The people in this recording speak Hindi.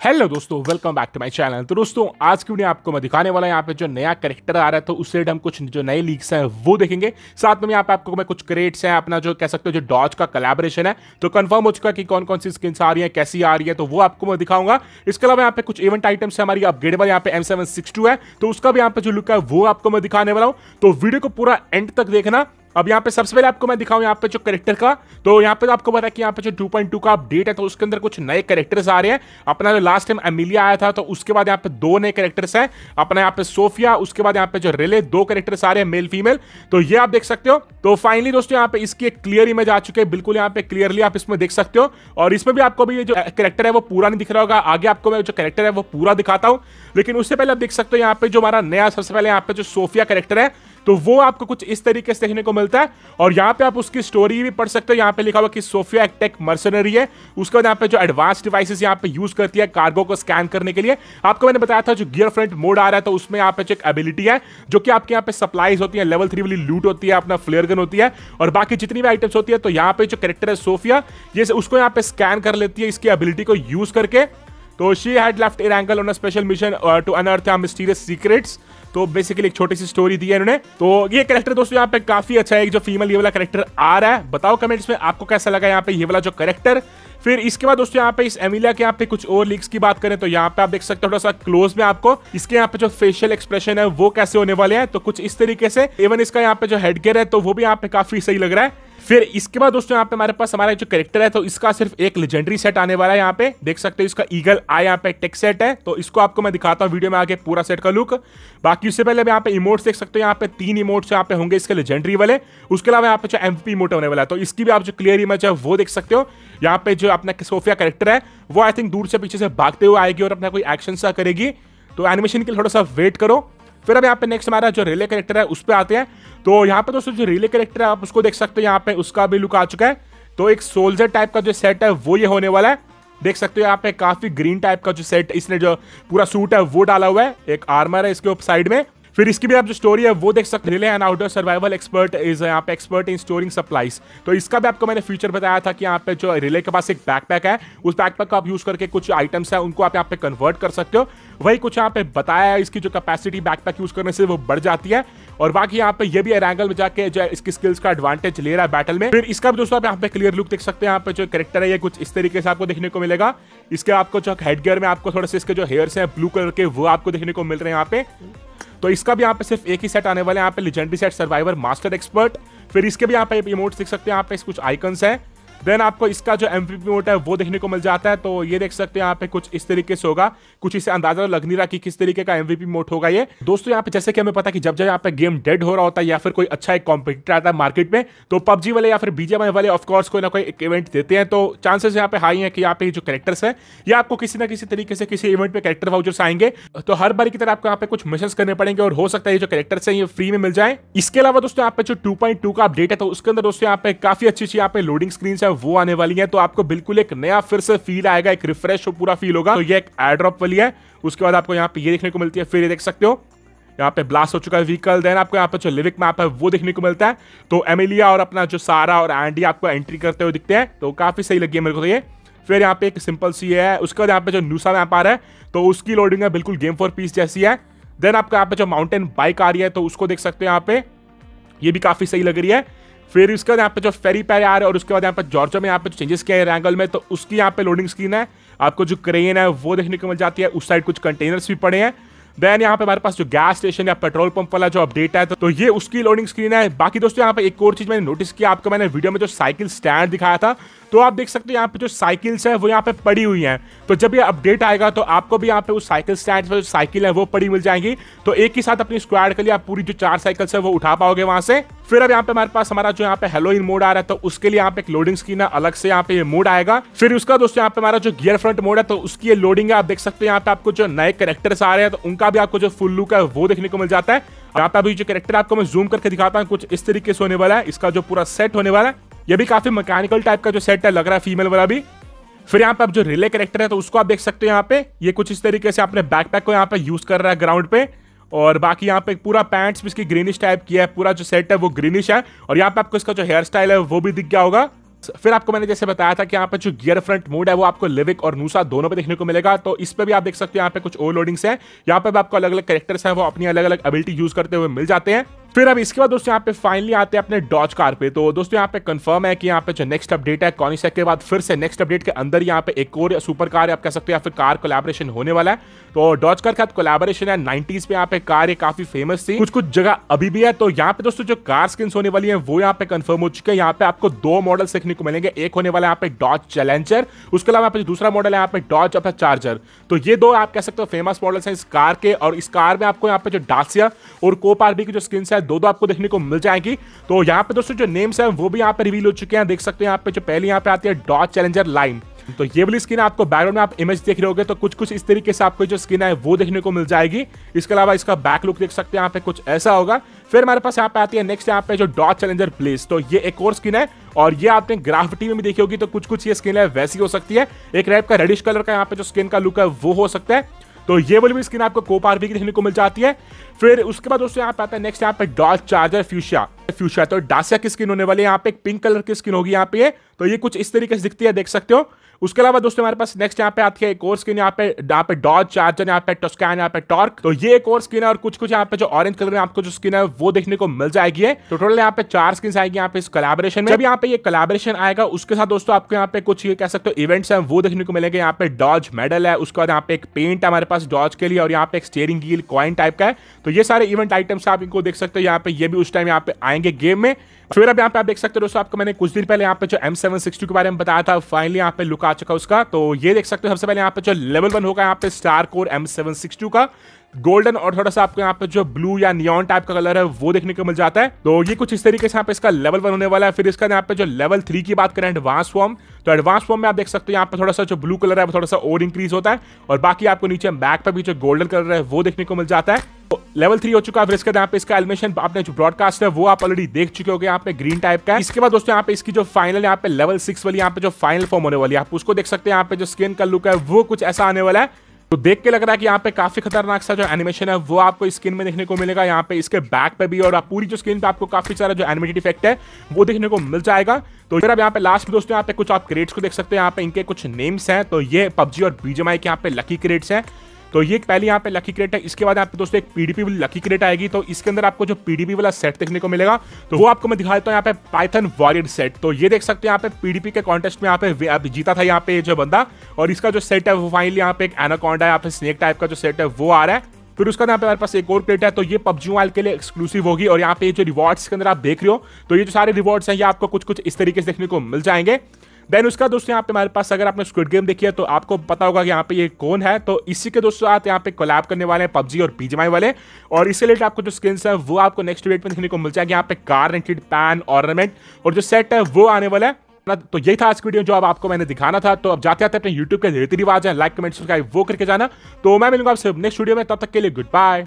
हेलो दोस्तों welcome back to my channel तो दोस्तों, आज की वीडियो आपको मैं दिखाने वाला यहाँ पे जो नया करेक्टर आ रहा है तो उससे हम कुछ जो नए लीक्स हैं, वो देखेंगे। साथ में यहाँ पे आपको मैं कुछ क्रेट्स हैं, अपना जो कह सकते हो, जो डॉज का कोलैबोरेशन है तो कंफर्म हो चुका कि कौन कौन सी स्किन्स आ रही है, कैसी आ रही है तो वो आपको मैं दिखाऊँगा। इसके अलावा यहाँ पे कुछ इवेंट आइटम्स है, हमारी अपग्रेडेबल यहाँ पे एम है तो उसका भी यहाँ पे जो लुक है, वो आपको मैं दिखाने वाला हूँ। तो वीडियो को पूरा एंड तक देखना अब यहाँ पे सबसे पहले आपको मैं दिखाऊँ यहाँ पे जो करेक्टर का तो यहाँ पे तो आपको है कि यहाँ पे जो 2.2 का अपडेट है तो उसके अंदर कुछ नए करेक्टर्स आ रहे हैं अपना जो लास्ट टाइम एमिलिया आया था तो उसके बाद यहाँ पे दो नए करेक्टर्स हैं अपना यहाँ पे सोफिया उसके बाद यहाँ पे जो रिले दो करेक्टर्स आ रहे हैं मेल फीमेल तो ये आप देख सकते हो तो फाइनली दोस्तों यहाँ पे इसकी एक क्लियर इमेज आ चुकी है बिल्कुल यहाँ पे क्लियरली आप इसमें देख सकते हो और इसमें भी आपको भी ये जो करेक्टर है वो पूरा नहीं दिख रहा होगा आगे आपको मैं जो करेक्टर है वो पूरा दिखाता हूँ लेकिन उससे पहले आप देख सकते हो यहाँ पे जो हमारा नया सबसे पहले यहाँ पे जो सोफिया करेक्टर है तो वो आपको कुछ इस तरीके से देखने को मिलता है। और यहाँ पे आप उसकी स्टोरी भी पढ़ सकते हो। यहाँ पे लिखा हुआ कि सोफिया एक टेक मर्सनरी है। उसके बाद यहाँ पे जो एडवांस डिवाइसेस यहाँ पे यूज़ करती है कार्गो को स्कैन करने के लिए। आपको मैंने बताया था जो गियर फ्रंट मोड आ रहा है तो उसमें यहाँ पे एक एबिलिटी है, जो कि आपके यहाँ पे सप्लाईज होती है लेवल थ्री वाली लूट होती है, अपना फ्लेयर गन होती है, और बाकी जितनी भी आइटम्स होती है तो यहाँ पे जो करेक्टर है सोफिया ये उसको यहाँ पे स्कैन कर लेती है इसकी एबिलिटी को यूज़ करके। तो she had left angle on a special mission to unearth mysterious secrets तो बेसिकली एक छोटी सी स्टोरी दी है इन्होंने। तो ये कैरेक्टर दोस्तों यहाँ पे काफ़ी अच्छा है जो फीमेल ये वाला कैरेक्टर आ रहा है। बताओ कमेंट्स में आपको कैसा लगा यहाँ पे ये वाला जो कैरेक्टर फिर इसके बाद दोस्तों यहाँ पे इस एमिलिया के यहाँ पे कुछ और लीक्स की बात करें तो यहाँ पे आप देख सकते हो थोड़ा सा क्लोज में आपको। इसके यहाँ पे जो फेशियल एक्सप्रेशन है, वो कैसे होने वाले हैं तो कुछ इस तरीके से। इवन इसका यहाँ पे जो हेड है तो वो भी यहाँ पे काफ़ी सही लग रहा है। फिर इसके बाद दोस्तों यहाँ पे हमारे पास हमारा जो करेक्टर है तो इसका सिर्फ़ एक लेजेंडरी सेट आने वाला है यहाँ पे। देख सकते हो इसका ईगल आई यहाँ पे टेक सेट है। तो इसको आपको मैं दिखाता हूँ वीडियो में आगे पूरा सेट का लुक बाकी उससे पहले यहाँ पे इमोट्स देख सकते हो, यहाँ पे तीन इमोट्स यहाँ पे होंगे इसके लेजेंडरी वाले। उसके अलावा यहाँ पे जो एमपी इमोट होने वाला है तो इसकी भी आप जो क्लियर इमेज है, वो देख सकते हो। यहाँ पे जो अपना सोफिया करेक्टर है, वो आई थिंक दूर से पीछे से भागते हुए आएगी और अपना कोई एक्शन सा करेगी। तो एनिमेशन के लिए थोड़ा सा वेट करो। फिर अब यहाँ पे नेक्स्ट हमारा जो रिले करेक्टर है, उस पर आते हैं। तो यहाँ पे दोस्तों, जो रिले करेक्टर है, आप उसको देख सकते हो यहाँ पे, उसका भी लुक आ चुका है। तो एक सोल्जर टाइप का जो सेट है, वो ये होने वाला है। देख सकते हो यहाँ पे काफ़ी ग्रीन टाइप का जो सेट इसने जो पूरा सूट है, वो डाला हुआ है। एक आर्मर है इसके साइड में। फिर इसकी भी आप जो स्टोरी है, वो देख सकते relay and outdoor survival expert is यहाँ पे एक्सपर्ट इन स्टोरिंग सप्लाईज तो इसका भी आपको मैंने फीचर बताया था कि यहाँ पे जो रिले के पास एक बैकपैक है, उस बैकपैक को आप यूज़ करके कुछ आइटम्स है, उनको आप यहाँ पे कन्वर्ट कर सकते हो। वही कुछ यहाँ पे बताया है, इसकी जो कैपेसिटी बैकपैक यूज़ करने से वो बढ़ जाती है। और बाकी यहाँ पे ये भी एंगल में जाके जो इसकी स्किल्स का एडवांटेज ले रहा है बैटल में। फिर इसका भी दोस्तों आप यहाँ पे क्लियर लुक देख सकते हैं, यहाँ पे जो करेक्टर है, ये कुछ इस तरीके से आपको देखने को मिलेगा। इसके आपको जो हेड गियर में आपको थोड़े से इसके जो हेयर्स हैं ब्लू कलर के, वो आपको देखने को मिल रहे हैं यहाँ पे। तो इसका भी यहाँ पे सिर्फ़ एक ही सेट आने वाले हैं। यहाँ पे legendary set survivor master expert फिर इसके भी यहाँ पे इमोट्स देख सकते हैं। यहाँ पे कुछ आइकन्स है। देन आपको इसका जो एमपीपी मोड है, वो देखने को मिल जाता है। तो ये देख सकते हैं यहाँ पे कुछ इस तरीके से होगा। कुछ इसे अंदाज़ा लग नहीं रहा कि किस तरीके का एमवीपी मोड होगा ये। दोस्तों, यहाँ पे जैसे कि हमें पता कि जब जब यहाँ पे गेम डेड हो रहा होता है या फिर कोई अच्छा एक कॉम्पिटिटर आता है मार्केट में तो पबजी वाले या फिर बीजेएमआई वाले ऑफकोर्स कोई ना कोई एक इवेंट देते हैं। तो चांसेस यहाँ पे हाई है कि यहाँ पे जो कैरेक्टर्स है, ये आपको किसी ना किसी तरीके से किसी इवेंट में करेक्टर वाउचर्स आएँगे तो हर बार की तरह आपको यहाँ पे कुछ मिशन करने पड़ेंगे और हो सकता है जो कैरेक्टर्स है, ये फ्री में मिल जाए। इसके अलावा दोस्तों, यहाँ पे जो टू का अपडेट है तो उसके अंदर दोस्तों, यहाँ पे काफ़ी अच्छी अच्छी यहाँ पे लोडिंग स्क्रीन है वो आने वाली है तो आपको बिल्कुल एक नया फिर से फील आएगा, एक रिफ्रेश पूरा फील होगा। तो ये एक एड्रॉप वाली है। उसके बाद आपको यहाँ पे ये देखने को मिलती है, फिर ये देख सकते हो। यहाँ पे ब्लास्ट हो चुका है व्हीकल देन आपको यहाँ पे जो लिविक मैप है, वो देखने को मिलता है। तो एमिलिया और अपना जो सारा और एंडी आपको एंट्री करते हुए दिखते हैं तो काफ़ी सही लगी है मेरे को तो ये। फिर यहाँ पे एक सिंपल सी है, उसके बाद यहाँ पे जो न्यूसा मैप आ रहा है तो उसकी लोडिंग है बिल्कुल गेम फॉर पीस जैसी है। देन आपको यहाँ पे जो माउंटेन बाइक आ रही है तो उसको देख सकते हो यहाँ पे। ये भी काफ़ी सही लग रही है। फिर उसके बाद यहाँ पे जो फेरी पैर आ रहा है और उसके बाद यहाँ पे जॉर्जो में यहाँ पे चेंजेस किया है रैंगल में तो उसकी यहाँ पे लोडिंग स्क्रीन है। आपको जो क्रेन है वो देखने को मिल जाती है। उस साइड कुछ कंटेनर्स भी पड़े हैं। देन यहाँ पे हमारे पास जो गैस स्टेशन या पेट्रोल पंप वाला जो अपडेट है तो, तो ये उसकी लोडिंग स्क्रीन है बाकी दोस्तों यहाँ पे एक और चीज़ मैंने नोटिस किया आपको मैंने वीडियो में जो साइकिल स्टैंड दिखाया था तो आप देख सकते हो यहाँ पे जो साइकिल्स है वो यहाँ पे पड़ी हुई हैं तो जब ये अपडेट आएगा तो आपको भी यहाँ पे उस साइकिल स्टैंड पर जो साइकिल है वो पड़ी मिल जाएँगी तो एक ही साथ अपनी स्क्वाड के लिए आप पूरी जो चार साइकिल्स है वो उठा पाओगे वहाँ से फिर अब यहाँ पे हमारे पास हमारा जो यहाँ पे हेलोइन मोड आ रहा है तो उसके लिए यहाँ पे एक लोडिंग स्क्रीन है अलग से यहाँ पे ये मोड आएगा फिर उसका दोस्तों यहाँ पे हमारा जो गियर फ्रंट मोड है तो उसकी ये लोडिंग है आप देख सकते हैं यहाँ पे आपको जो नए करेक्टर्स आ रहे हैं तो उनका भी आपको जो फुल लुक है, वो देखने को मिल जाता है। यहाँ पे अभी जो करेक्टर आपको मैं जूम करके दिखाता हूँ, कुछ इस तरीके से होने वाला है। इसका जो पूरा सेट होने वाला है, ये भी काफ़ी मैकेनिकल टाइप का जो सेट है, लग रहा है फीमेल वाला भी। फिर यहाँ पे अब जो रिले करेक्टर है तो उसको आप देख सकते हो यहाँ पे। ये कुछ इस तरीके से अपने बैकपैक को यहाँ पे यूज़ कर रहा है ग्राउंड पे। और बाकी यहाँ पे पूरा पैंट्स भी इसकी ग्रीनिश टाइप की है, पूरा जो सेट है, वो ग्रीनिश है। और यहाँ पे आपको इसका जो हेयर स्टाइल है, वो भी दिख गया होगा। फिर आपको मैंने जैसे बताया था कि यहाँ पे जो गियर फ्रंट मोड है वो आपको लिविक और नूसा दोनों पे देखने को मिलेगा तो इस पे भी आप देख सकते हो यहाँ पे कुछ ओवरलोडिंग्स है यहाँ पे भी आपको अलग अलग कैरेक्टर्स हैं वो अपनी अलग अलग एबिलिटी यूज़ करते हुए मिल जाते हैं फिर अब इसके बाद दोस्तों यहाँ पे फाइनली आते हैं अपने डॉज कार पे तो दोस्तों यहाँ पे कंफर्म है कि यहाँ पे जो नेक्स्ट अपडेट है कॉनिसेक के बाद फिर से नेक्स्ट अपडेट के अंदर यहाँ पे एक और सुपर कार आप कह सकते हो या फिर कार कोलेबोरेशन होने वाला है तो डॉज कार के साथ कोलेबोरेशन है नाइनटीज पे यहाँ पे कार ये काफ़ी फ़ेमस थी कुछ कुछ जगह अभी भी है तो यहाँ पे दोस्तों जो कार स्किन होने वाली है वो यहाँ पे कंफर्म हो चुके हैं यहाँ पे आपको दो मॉडल देखने को मिलेंगे। एक होने वाला यहाँ पे डॉज चैलेंजर उसके अलावा यहाँ पे दूसरा मॉडल है यहाँ पे डॉज अपना चार्जर तो ये दो आप कह सकते हो फ़ेमस मॉडल्स हैं इस कार के, और इस कार में आपको यहाँ पे जो डासिया और कोपार भी की जो स्किन है दो दो आपको देखने को मिल जाएगी। तो यहाँ पे दोस्तों जो नेम्स है, वो भी यहाँ पे रिवील हो चुके हैं। देख सकते हैं यहाँ पे जो पहले यहाँ पे आती है डॉच चैलेंजर लाइन तो ये वाली स्किन आपको बैकग्राउंड में आप इमेज देख रहे होगे तो कुछ कुछ इस तरीके से आपको जो स्किन है वो देखने को मिल जाएगी। इसके अलावा इसका बैक लुक देख सकते हैं यहाँ पे कुछ ऐसा होगा। फिर हमारे पास यहाँ पे आती है नेक्स्ट यहाँ पे जो डॉट चैलेंजर प्लेस तो ये एक और स्किन है, और ये आपने ग्राफिटी में भी देखी होगी तो कुछ कुछ ये स्किन है, वैसी हो सकती है। एक रैप का रेडिश कलर का यहाँ पे जो स्किन का लुक है, वो हो सकता है। तो ये वाली भी स्किन आपको कोप आरपी की देखने को मिल जाती है। फिर उसके बाद दोस्तों यहाँ पे आता है नेक्स्ट यहाँ पे डॉट चार्जर फ्यूशिया फ्यूशिया तो डासिया की स्किन होने वाली है, यहाँ पे एक पिंक कलर की स्किन होगी यहाँ पे तो ये कुछ इस तरीके से दिखती है, देख सकते हो। उसके अलावा दोस्तों हमारे पास नेक्स्ट यहाँ पे आती है एक और स्किन यहाँ पे यहाँ पे डॉज चार्जर यहाँ पे टोस्कैन यहाँ पे टॉर्क तो ये एक और स्किन है और कुछ कुछ यहाँ पे जो ऑरेंज कलर में आपको जो स्किन है वो देखने को मिल जाएगी है तो टोटल यहाँ पे चार स्किन आएगी यहाँ पे इस कलाबरेशन में जब यहाँ पे ये कलाबरेशन आएगा उसके साथ दोस्तों आपको यहाँ पे कुछ ये कह सकते हो इवेंट्स है वो देखने को मिलेंगे यहाँ पे डॉज मेडल है उसके बाद यहाँ पे एक पेंट है हमारे पास डॉज के लिए और यहाँ पे एक स्टेयरिंग व्हील कॉइन टाइप का है तो ये सारे इवेंट आइटम्स आप इनको देख सकते हो यहाँ पे ये भी उस टाइम यहाँ पे आएँगे गेम में फिर अब यहाँ पे आप देख सकते हो दोस्तों, आपको मैंने कुछ दिन पहले यहाँ पे जो M762 के बारे में बताया था फाइनली यहाँ पे लुक आ चुका उसका। तो ये देख सकते हो, सबसे पहले यहाँ पे जो लेवल वन होगा यहाँ पे स्टार कोर M762 का। गोल्डन और थोड़ा सा आपको यहाँ पे जो ब्लू या नियॉन टाइप का कलर है, वो देखने को मिल जाता है। तो ये कुछ इस तरीके से यहाँ पे इसका लेवल वन होने वाला है। फिर इसका यहाँ पे जो लेवल थ्री की बात करें एडवांस फॉर्म तो एडवांस फॉर्म में आप देख सकते हो यहाँ पे थोड़ा सा जो ब्लू कलर है, वो थोड़ा सा और इंक्रीज होता है। और बाकी आपको नीचे बैक पे भी जो गोल्डन कलर है, वो देखने को मिल जाता है। लेवल थ्री हो चुका है इसके यहाँ पे इसका एलिमेशन आपने जो ब्रॉडकास्ट है वो आप ऑलरेडी देख चुके हो यहाँ पे ग्रीन टाइप का इसके बाद दोस्तों यहाँ पे इसकी जो फाइनल यहाँ पे लेवल सिक्स वाली यहाँ पे जो फाइनल फॉर्म होने वाली है आप उसको देख सकते हैं यहाँ पे जो स्किन का लुक है वो कुछ ऐसा आने वाला है तो देख के लग रहा है कि यहाँ पे काफ़ी खतरनाक सा जो एनिमेशन है वो आपको स्किन में देखने को मिलेगा यहाँ पे इसके बैक पे भी और आप पूरी जो स्किन पे आपको काफ़ी सारा जो एनिमेटेड इफ़ेक्ट है वो देखने को मिल जाएगा तो फिर अब यहाँ पे लास्ट में दोस्तों यहाँ पे कुछ आप क्रेट्स को देख सकते हैं यहाँ पे इनके कुछ नेम्स हैं तो ये पबजी और बीजेमआई के यहाँ पे लकी क्रेट्स हैं तो ये पहले यहाँ पे लकी क्रेट है। इसके बाद यहाँ पे दोस्तों एक पीडीपी वाली लकी क्रेट आएगी। तो इसके अंदर आपको जो पीडीपी वाला सेट देखने को मिलेगा तो वो आपको मैं दिखा देता हूँ यहाँ पे पाइथन वॉरियर सेट तो ये देख सकते हैं यहाँ पे पीडीपी के कॉन्टेस्ट में यहाँ पे जीता था यहाँ पे जो बंदा। और इसका जो सेट है वो फाइनली यहाँ पे एक एनाकॉन्डा यहाँ पे स्नेक टाइप का जो सेट है वो आ रहा है। फिर उसका यहाँ पे हमारे पास एक और क्रेट है तो ये पबजी मोबाइल के लिए एक्सक्लूसिव होगी। और यहाँ पे जो रिवॉर्ड्स के अंदर आप देख रहे हो तो ये जो सारे रिवॉर्ड्स हैं, ये आपको कुछ कुछ इस तरीके से देखने को मिल जाएँगे। देन उसका दोस्तों यहाँ पे हमारे पास, अगर आपने स्क्विड गेम देखी है तो आपको पता होगा कि यहाँ पे ये कौन है। तो इसी के दोस्तों साथ यहाँ पे कोलैब करने वाले हैं पबजी और बीजेमाई वाले। और इससे रिलेटेड आपको जो स्किन्स है, वो आपको नेक्स्ट डेट में देखने को मिल जाएगा। यहाँ पे कार रेंटेड पैन ऑर्नामेंट और जो सेट है, वो आने वाला है। तो यही था आज वीडियो जो अब आपको मैंने दिखाना था। तो अब जाते आते अपने यूट्यूब के रीति रिवाज है। लाइक कमेंट सब्सक्राइब वो करके जाना। तो मैं मिलूँगा आपसे नेक्स्ट वीडियो में। तब तक के लिए गुड बाय